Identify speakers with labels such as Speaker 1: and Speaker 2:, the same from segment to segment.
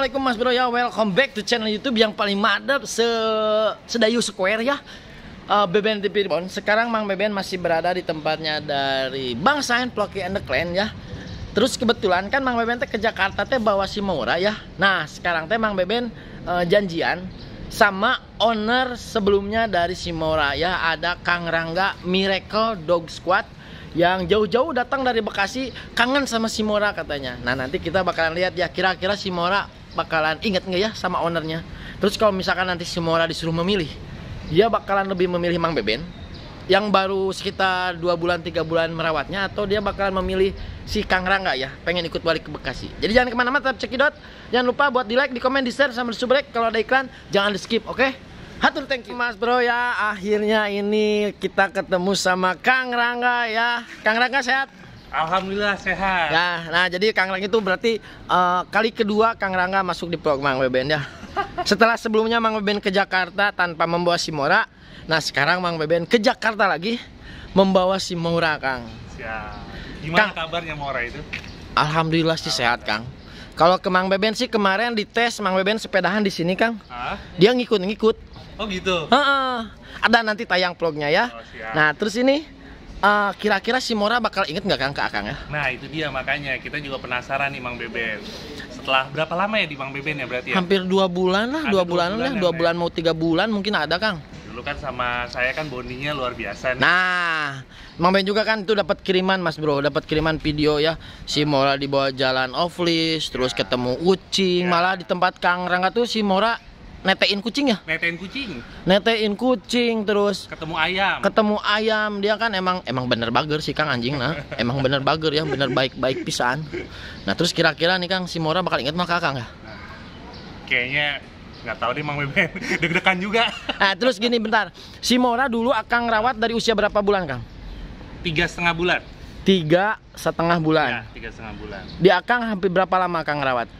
Speaker 1: Assalamualaikum mas bro ya welcome back to channel YouTube yang paling madep se sedayu square ya uh, Beben TV Reborn. Sekarang Mang Beben masih berada di tempatnya dari Bang Sain Plocky and the Clan ya. Terus kebetulan kan Mang Beben teh ke Jakarta teh bawa si Maura ya. Nah sekarang teh Mang Beben uh, janjian sama owner sebelumnya dari si Maura ya ada Kang Rangga Miracle Dog Squad yang jauh-jauh datang dari Bekasi kangen sama si Mora katanya. Nah nanti kita bakalan lihat ya kira-kira si Mora bakalan inget nggak ya sama ownernya. Terus kalau misalkan nanti si Mora disuruh memilih, dia bakalan lebih memilih Mang Beben yang baru sekitar dua bulan tiga bulan merawatnya atau dia bakalan memilih si Kang Rangga ya pengen ikut balik ke Bekasi. Jadi jangan ke mana-mana tetap cekidot. Jangan lupa buat di like, di komen, di share sama di subrek. Kalau ada iklan jangan di skip, oke? Hatur thank you Mas Bro ya Akhirnya ini kita ketemu sama Kang Rangga ya Kang Rangga sehat?
Speaker 2: Alhamdulillah sehat.
Speaker 1: Ya, nah jadi Kang Rangga itu berarti eh, kali kedua Kang Rangga masuk di vlog Mang Beben ya Setelah sebelumnya Mang Beben ke Jakarta tanpa membawa si Mora Nah sekarang Mang Beben ke Jakarta lagi Membawa si Mora Kang
Speaker 2: Siap. Gimana
Speaker 1: Kang.
Speaker 2: kabarnya Mora itu?
Speaker 1: Alhamdulillah sih sehat Kang kalau ke Mang Beben sih kemarin dites Mang Beben sepedahan di sini Kang
Speaker 2: Hah?
Speaker 1: Dia ngikut-ngikut
Speaker 2: Oh gitu.
Speaker 1: Heeh. Ada nanti tayang vlognya ya.
Speaker 2: Oh, siap.
Speaker 1: Nah terus ini eh, kira-kira si Mora bakal inget nggak Kang ke Akang ya?
Speaker 2: Nah itu dia makanya kita juga penasaran nih Mang Beben. Setelah berapa lama ya di Mang Beben ya berarti ya?
Speaker 1: Hampir dua bulan lah, dua
Speaker 2: dua
Speaker 1: bulan
Speaker 2: bulan
Speaker 1: lah,
Speaker 2: ya,
Speaker 1: dua
Speaker 2: Mek?
Speaker 1: bulan mau tiga bulan mungkin ada Kang.
Speaker 2: Dulu kan sama saya kan bondingnya luar biasa nih.
Speaker 1: Nah, Mang Ben juga kan itu dapat kiriman Mas Bro, dapat kiriman video ya. Si Mora dibawa jalan off list, terus ketemu kucing,
Speaker 2: Ya.
Speaker 1: malah di tempat Kang Rangga tuh si Mora netein kucing ya.
Speaker 2: Netain kucing,
Speaker 1: Netein kucing terus
Speaker 2: ketemu ayam.
Speaker 1: ketemu ayam dia kan emang emang bener bager sih Kang anjing nah emang bener bager ya bener baik baik pisan nah terus kira-kira nih Kang si Mora bakal inget sama Kakang ya
Speaker 2: Kayaknya nggak tahu deh Mang Beben. Deg-degan juga.
Speaker 1: nah terus gini bentar si Mora dulu Akang rawat dari usia berapa bulan Kang
Speaker 2: Tiga setengah bulan.
Speaker 1: tiga setengah
Speaker 2: Ya,
Speaker 1: bulan
Speaker 2: tiga setengah bulan.
Speaker 1: di Akang hampir berapa lama Kang rawat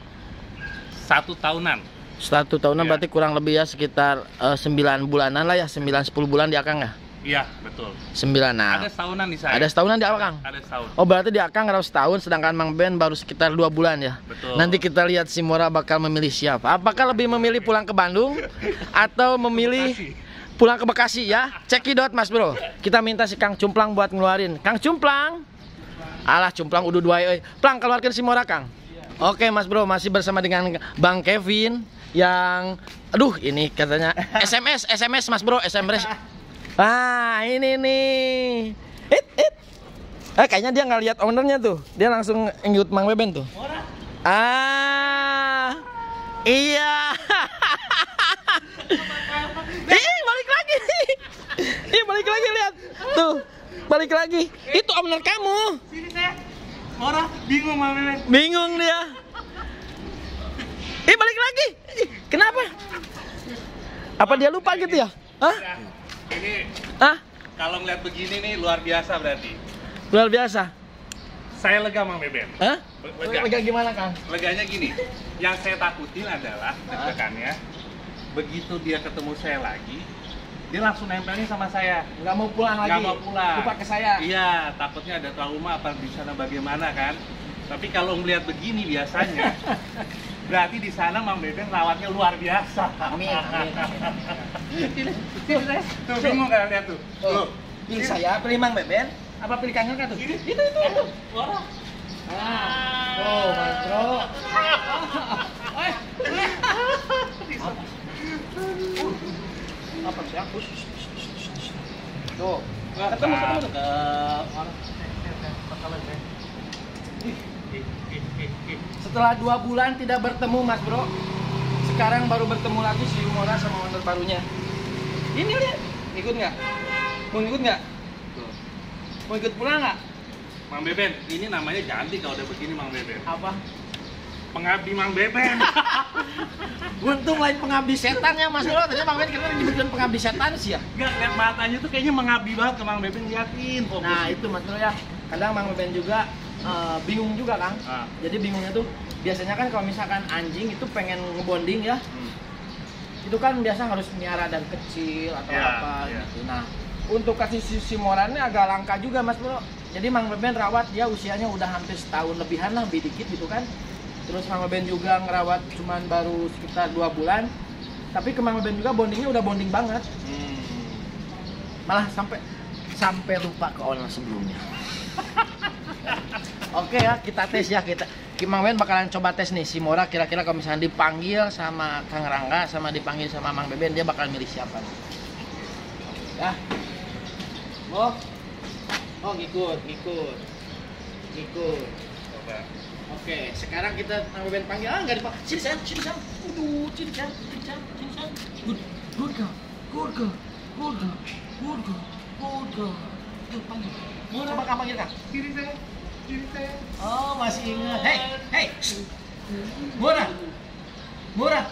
Speaker 2: Satu tahunan.
Speaker 1: Satu tahunan
Speaker 2: Ya.
Speaker 1: berarti kurang lebih ya sekitar eh, sembilan bulanan lah ya sembilan sepuluh bulan di Akang ya
Speaker 2: Iya betul.
Speaker 1: sembilan nah
Speaker 2: Ada setahunan di saya.
Speaker 1: ada setahunan di Akang
Speaker 2: Ada setahun.
Speaker 1: Oh berarti di Akang rawat setahun sedangkan Mang Ben baru sekitar dua bulan ya
Speaker 2: Betul.
Speaker 1: Nanti kita lihat si Mora bakal memilih siapa. Apakah lebih memilih pulang ke Bandung atau memilih pulang ke Bekasi ya? Cekidot Mas Bro. Kita minta si Kang Cumplang buat ngeluarin. Kang Cumplang. Alah Cumplang udah dua euy. Plang keluarkan si Mora Kang. Oke Mas Bro, masih bersama dengan Bang Kevin yang aduh ini katanya SMS SMS Mas Bro, SMS. Ah, ini nih. It, it. Eh, kayaknya dia nggak lihat ownernya tuh. Dia langsung ngikut Mang Beben tuh. Ah, iya. Ih, balik lagi. Ih, balik lagi lihat. Tuh, balik lagi. Itu owner kamu.
Speaker 2: Sini saya. Mora bingung Mang Beben.
Speaker 1: Bingung dia. Ih, balik lagi. Kenapa? Apa dia lupa gitu ya? Hah?
Speaker 2: Ya, Ini
Speaker 1: Hah?
Speaker 2: kalau ngeliat begini nih luar biasa berarti.
Speaker 1: Luar biasa.
Speaker 2: Saya lega Mang Beben.
Speaker 1: Hah?
Speaker 2: Lega.
Speaker 1: Lega gimana, Kang?
Speaker 2: Leganya gini, yang saya takutin adalah deg-degannya begitu dia ketemu saya lagi, dia langsung nempelnya sama saya.
Speaker 1: Nggak mau pulang lagi.
Speaker 2: Nggak mau pulang.
Speaker 1: Lupa ke saya.
Speaker 2: Iya, takutnya ada trauma apa di sana bagaimana kan. Tapi kalau melihat begini biasanya, berarti di sana Mang Beben rawatnya luar biasa.
Speaker 1: Amin.
Speaker 2: Tuh bingung kan lihat tuh.
Speaker 1: Oh.
Speaker 2: Tuh.
Speaker 1: Pilih saya, pilih Mang Beben, apa pilih Kang Rangga tuh?
Speaker 2: Ini.
Speaker 1: Itu, itu, itu.
Speaker 2: Wah.
Speaker 1: Ah. Oh, Mas Bro. Apa sih? Aku. Tuh. Ketemu, ketemu tuh. Setelah dua bulan tidak bertemu, Mas Bro. Sekarang baru bertemu lagi si Umora sama owner barunya. Ini lihat, ikut nggak? Mau ikut nggak? Mau ikut pulang nggak?
Speaker 2: Mang Beben, ini namanya ganti kalau udah begini Mang Beben.
Speaker 1: Apa?
Speaker 2: Pengabdi Mang Beben.
Speaker 1: Untung lain pengabdi setan ya Mas Bro. Ternyata Mang Beben kira nyebutkan pengabdi setan sih ya.
Speaker 2: Enggak lihat matanya tuh kayaknya mengabdi banget ke Mang Beben liatin.
Speaker 1: Nah itu Mas Bro ya. Kadang Mang Beben juga eh, bingung juga Kang.
Speaker 2: Ah.
Speaker 1: Jadi bingungnya tuh biasanya kan kalau misalkan anjing itu pengen ngebonding ya,
Speaker 2: Hmm.
Speaker 1: itu kan biasa harus miara dan kecil atau
Speaker 2: Ya,
Speaker 1: apa
Speaker 2: ya.
Speaker 1: gitu. Nah, untuk kasih si Simorannya agak langka juga Mas Bro. Jadi Mang Beben rawat dia usianya udah hampir setahun lebihan lah, lebih dikit gitu kan. Terus Mang Beben juga ngerawat cuman baru sekitar dua bulan. Tapi ke Mang Beben juga bondingnya udah bonding banget.
Speaker 2: Hmm.
Speaker 1: Malah sampai sampai lupa ke owner sebelumnya. Oke ya, kita tes ya kita. Mang Beben bakalan coba tes nih si Mora kira-kira kalau misalnya dipanggil sama Kang Rangga sama dipanggil sama Mang Beben dia bakal milih siapa. Ya. Oh. Oh, ngikut, ngikut. Ngikut.
Speaker 2: Coba.
Speaker 1: Oke, sekarang kita Mang Beben panggil. Ah, enggak dipanggil. Sini, Sam. Sini, Sam. Aduh, sini, Sam. Sini, Sam. Sini, Sam. Good. Good girl. Good girl. Good girl. Good girl. Good girl. Tuh, panggil. Coba kamu panggil, Kang?
Speaker 2: Kiri saya. Kiri saya.
Speaker 1: Oh, masih ingat. Hei, hei. Murah. Murah.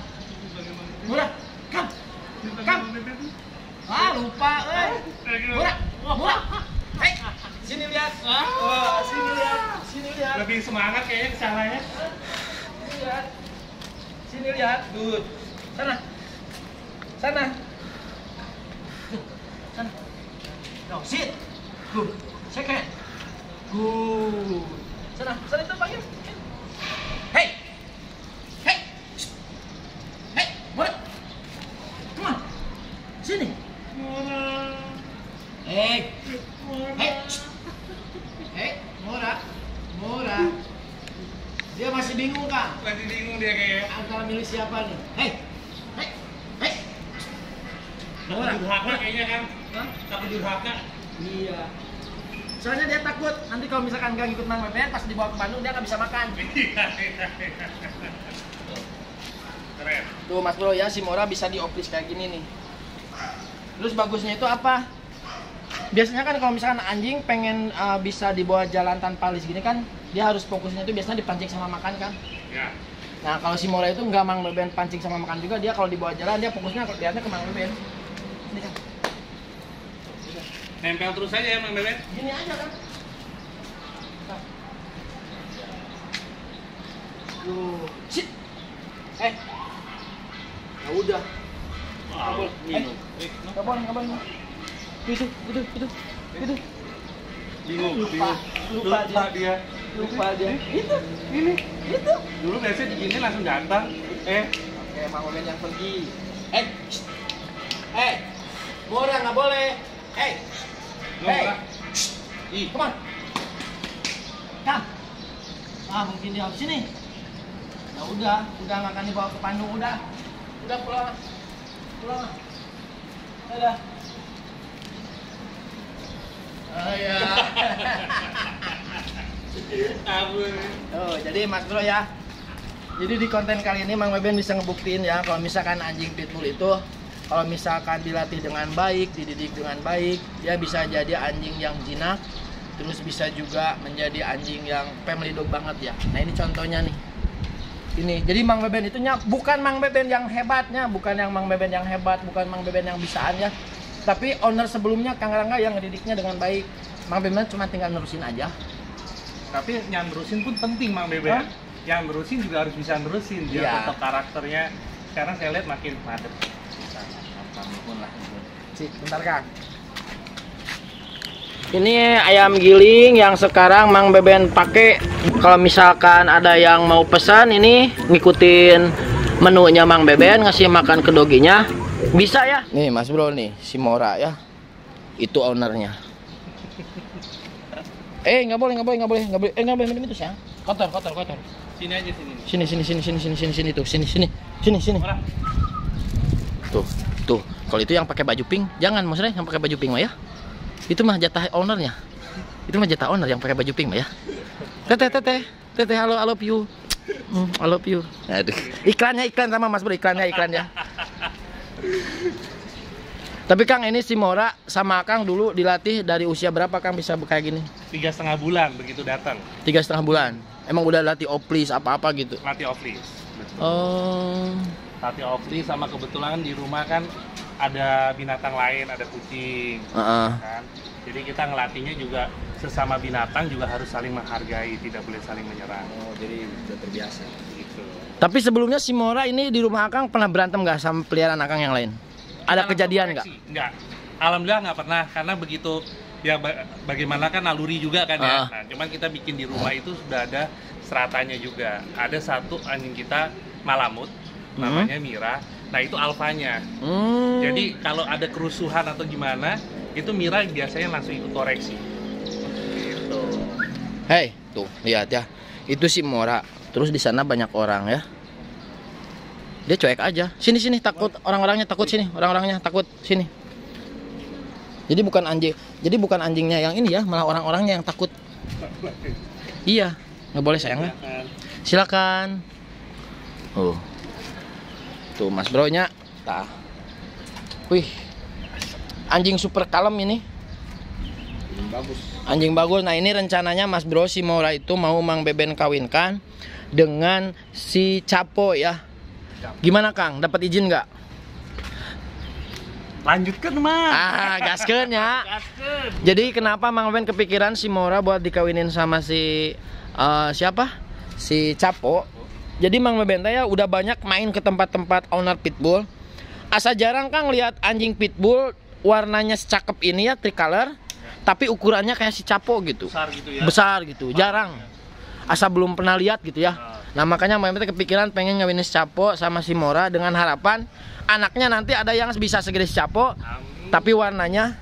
Speaker 1: Murah. Kam. Kam. Ah, lupa, eh. Murah. Murah. Hei, sini lihat. Wah, sini lihat. Sini lihat.
Speaker 2: Lebih semangat kayaknya kesalahannya.
Speaker 1: Sini lihat. Sini lihat. Good. Sana. Sana. Sana. Good. Sana. Sana itu panggil. Misalkan nggak ngikut Mang Beben pas dibawa ke Bandung dia nggak bisa makan.
Speaker 2: Keren.
Speaker 1: Tuh Mas Bro ya si Mora bisa dioplis kayak gini nih. Terus bagusnya itu apa? Biasanya kan kalau misalkan anjing pengen uh, bisa dibawa jalan tanpa lis gini kan dia harus fokusnya itu biasanya dipancing sama makan kan.
Speaker 2: Ya.
Speaker 1: Nah kalau si Mora itu nggak Mang Beben pancing sama makan juga dia kalau dibawa jalan dia fokusnya lihatnya ke Mang Beben. Ini kan.
Speaker 2: Nempel terus aja ya Mang Beben.
Speaker 1: Gini aja kan. Tuh. Sit. Eh. Ya udah.
Speaker 2: Wow,
Speaker 1: minum.
Speaker 2: Eh,
Speaker 1: boleh, nggak boleh. Itu, itu, itu, itu.
Speaker 2: bingung,
Speaker 1: Lupa, lupa
Speaker 2: Lupa dia.
Speaker 1: Lupa dia. Itu, ini, itu.
Speaker 2: Dulu biasanya begini langsung datang. Eh,
Speaker 1: Oke, Mang Oben yang pergi. Eh, eh, Mora nggak boleh. Eh,
Speaker 2: usah. Ih,
Speaker 1: come on. Come. Ah, mungkin dia habis sini. Udah, udah nggak akan dibawa ke Bandung, udah. Udah pulang. Pulang. Udah. Oh ya.
Speaker 2: kabur.
Speaker 1: Oh, jadi Mas Bro ya. Jadi di konten kali ini Mang Beben bisa ngebuktiin ya kalau misalkan anjing pitbull itu kalau misalkan dilatih dengan baik, dididik dengan baik, dia bisa jadi anjing yang jinak, terus bisa juga menjadi anjing yang family dog banget ya. Nah ini contohnya nih. Ini, jadi Mang Beben itu nya- bukan Mang Beben yang hebatnya, bukan yang Mang Beben yang hebat, bukan Mang Beben yang bisaan ya. Tapi owner sebelumnya Kang Rangga yang ngedidiknya dengan baik. Mang Beben cuma tinggal nerusin aja.
Speaker 2: Tapi yang nerusin pun penting Mang Bebe.
Speaker 1: Hah?
Speaker 2: Yang nerusin juga harus bisa nerusin biar
Speaker 1: Iya.
Speaker 2: tetap karakternya. Sekarang saya lihat makin padat. Bisa apa pun lah.
Speaker 1: Sih, bentar Kang. Ini ayam giling yang sekarang Mang Beben pakai. Kalau misalkan ada yang mau pesan ini ngikutin menunya Mang Beben ngasih makan ke doginya. Bisa ya? Nih Mas Bro nih, si Mora ya. Itu ownernya. Eh, nggak boleh, nggak boleh, nggak boleh, nggak boleh. Eh, nggak boleh minum itu sayang. Kotor, kotor, kotor.
Speaker 2: Sini aja sini.
Speaker 1: Sini, sini, sini, sini, sini, sini, sini tuh, sini, sini, sini, sini. Tuh, tuh. Kalau itu yang pakai baju pink, jangan maksudnya yang pakai baju pink mah ya. Itu mah jatah ownernya. Itu mah jatah owner yang pakai baju pink mah ya. Teteh, teteh, teteh, halo, I love you. Hmm, I love you. Aduh. Iklannya iklan sama Mas Bro, iklannya iklannya. Tapi Kang ini si Mora sama Kang dulu dilatih dari usia berapa Kang bisa kayak gini?
Speaker 2: Tiga setengah bulan begitu datang.
Speaker 1: Tiga setengah bulan. Emang udah latih oplis apa-apa gitu.
Speaker 2: latih. Betul.
Speaker 1: Oh.
Speaker 2: Latih leash sama kebetulan di rumah kan ada binatang lain, ada kucing,
Speaker 1: Heeh.
Speaker 2: kan. Jadi kita ngelatihnya juga sesama binatang juga harus saling menghargai, tidak boleh saling menyerang.
Speaker 3: Oh, jadi udah terbiasa.
Speaker 2: Gitu.
Speaker 1: Tapi sebelumnya si Mora ini di rumah Akang pernah berantem nggak sama peliharaan Akang yang lain? Ada
Speaker 2: Kita
Speaker 1: kejadian nggak?
Speaker 2: Nggak. Alhamdulillah nggak pernah karena begitu ya ba- bagaimana kan naluri juga kan ya.
Speaker 1: Ah.
Speaker 2: Nah, cuman kita bikin di rumah itu sudah ada seratanya juga. Ada satu anjing kita malamut
Speaker 1: Hmm.
Speaker 2: namanya Mira. Nah, itu alfanya.
Speaker 1: Hmm.
Speaker 2: Jadi kalau ada kerusuhan atau gimana, itu Mira biasanya langsung ikut koreksi. Gitu.
Speaker 1: Hei, tuh lihat ya. Itu si Mora. Terus di sana banyak orang ya. Dia cuek aja. Sini sini takut orang-orangnya takut sini. Orang-orangnya takut sini. Jadi bukan anjing. Jadi bukan anjingnya yang ini ya, malah orang-orangnya yang takut. Iya, nggak boleh sayang ya. Silakan. Oh. Tuh Mas Bro nya. Tah. Wih. Anjing super kalem ini.
Speaker 3: Ini bagus.
Speaker 1: Anjing bagus. Nah ini rencananya Mas Bro si Maura itu mau Mang Beben kawinkan dengan si Capo ya. Gimana Kang? Dapat izin nggak?
Speaker 2: Lanjutkan, Mas.
Speaker 1: Ah, gaskeun ya.
Speaker 2: Gaskeun.
Speaker 1: Jadi kenapa Mang Beben kepikiran si Maura buat dikawinin sama si eh, siapa? Si Capo. Jadi Mang Beben teh ya udah banyak main ke tempat-tempat owner pitbull. Asa jarang Kang lihat anjing pitbull warnanya secakep ini ya tricolor, tapi ukurannya kayak si Capo gitu.
Speaker 2: Besar gitu ya.
Speaker 1: besar gitu jarang asa belum pernah lihat gitu ya nah makanya Mbak Mete kepikiran pengen ngawinin si Capo sama si Mora dengan harapan anaknya nanti ada yang bisa segede si Capo
Speaker 2: Amin.
Speaker 1: tapi warnanya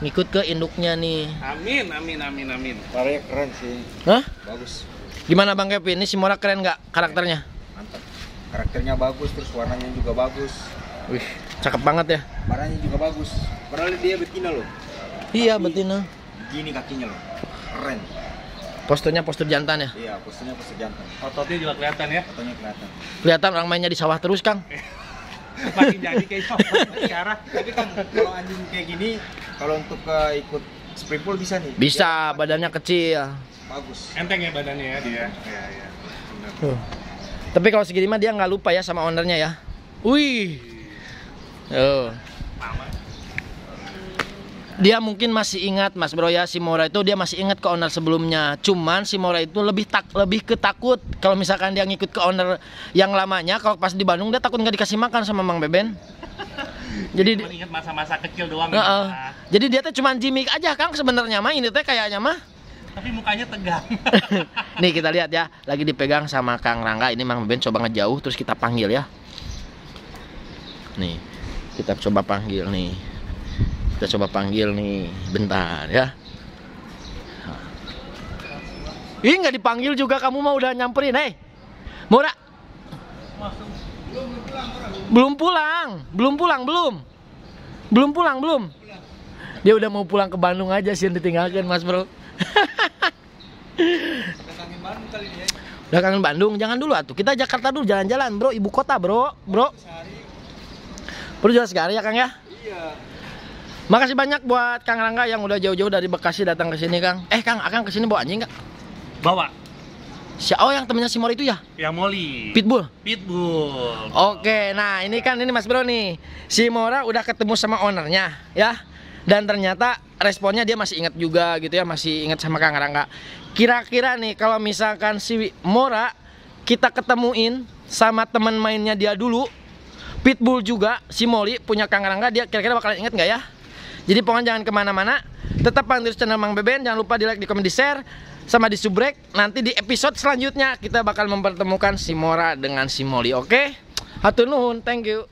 Speaker 1: ngikut ke induknya nih
Speaker 2: Amin, amin, amin, amin.
Speaker 3: Warnanya keren sih.
Speaker 1: Hah?
Speaker 3: Bagus.
Speaker 1: Gimana Bang Kevin ini si Mora keren nggak karakternya
Speaker 3: Mantap. Karakternya bagus, terus warnanya juga bagus.
Speaker 1: wih cakep banget ya
Speaker 3: Warnanya juga bagus. Padahal dia betina loh.
Speaker 1: iya
Speaker 3: Tapi-
Speaker 1: betina
Speaker 3: Gini kakinya loh. Keren.
Speaker 1: posturnya postur jantan ya
Speaker 3: Iya, posturnya postur jantan.
Speaker 2: Ototnya juga kelihatan ya.
Speaker 3: Fotonya kelihatan.
Speaker 1: kelihatan orang mainnya di sawah terus Kang
Speaker 2: Makin jadi kayaknya sekarang.
Speaker 3: Tapi kan kalau anjing kayak gini, kalau untuk ke ikut spring pool bisa nih.
Speaker 1: bisa badannya kecil
Speaker 3: bagus.
Speaker 2: Enteng ya badannya ya dia. Iya, iya. Benar.
Speaker 1: Tuh. Tapi kalau segini mah dia nggak lupa ya sama ownernya ya. Wih. Oh. Dia mungkin masih ingat Mas Bro ya si Mora itu dia masih ingat ke owner sebelumnya. Cuman si Mora itu lebih tak lebih ketakut kalau misalkan dia ngikut ke owner yang lamanya kalau pas di Bandung dia takut nggak dikasih makan sama Mang Beben. Jadi
Speaker 2: ingat masa-masa kecil doang.
Speaker 1: Heeh.
Speaker 2: ya.
Speaker 1: Jadi dia tuh cuman gimmick aja Kang sebenarnya mah ini teh kayaknya mah.
Speaker 2: Tapi mukanya tegang.
Speaker 1: Nih kita lihat ya, lagi dipegang sama Kang Rangga. Ini Mang Beben coba ngejauh terus kita panggil ya. Nih, kita coba panggil nih. Kita coba panggil nih, bentar ya. Ih nggak dipanggil juga kamu mau udah nyamperin, hei. Mora. Belum pulang, belum pulang, belum. Belum pulang, belum. Dia udah mau pulang ke Bandung aja sih yang ditinggalkan Mas Bro. Udah kangen Bandung, jangan dulu atuh. Kita Jakarta dulu jalan-jalan, Bro. Ibu kota, Bro. Bro. Perlu jalan sekali ya, Kang ya?
Speaker 3: Iya.
Speaker 1: Makasih banyak buat Kang Rangga yang udah jauh-jauh dari Bekasi datang ke sini, Kang. Eh, Kang, Akang ke sini bawa anjing nggak?
Speaker 2: Bawa
Speaker 1: Si Oh, yang temennya si Mor itu ya?
Speaker 2: yang Molly.
Speaker 1: Pitbull.
Speaker 2: Pitbull.
Speaker 1: Oke, nah ini kan ini Mas Bro nih. Si Mora udah ketemu sama ownernya, ya. Dan ternyata responnya dia masih ingat juga gitu ya, masih ingat sama Kang Rangga. Kira-kira nih kalau misalkan si Mora kita ketemuin sama teman mainnya dia dulu, Pitbull juga, si Molly punya Kang Rangga, dia kira-kira bakalan inget nggak ya? Jadi pokoknya jangan ke mana-mana, tetap pantau channel Mang Beben, jangan lupa di like, di komen, di share, sama di subrek. Nanti di episode selanjutnya kita bakal mempertemukan si Mora dengan si Molly, oke? Hatur nuhun, thank you.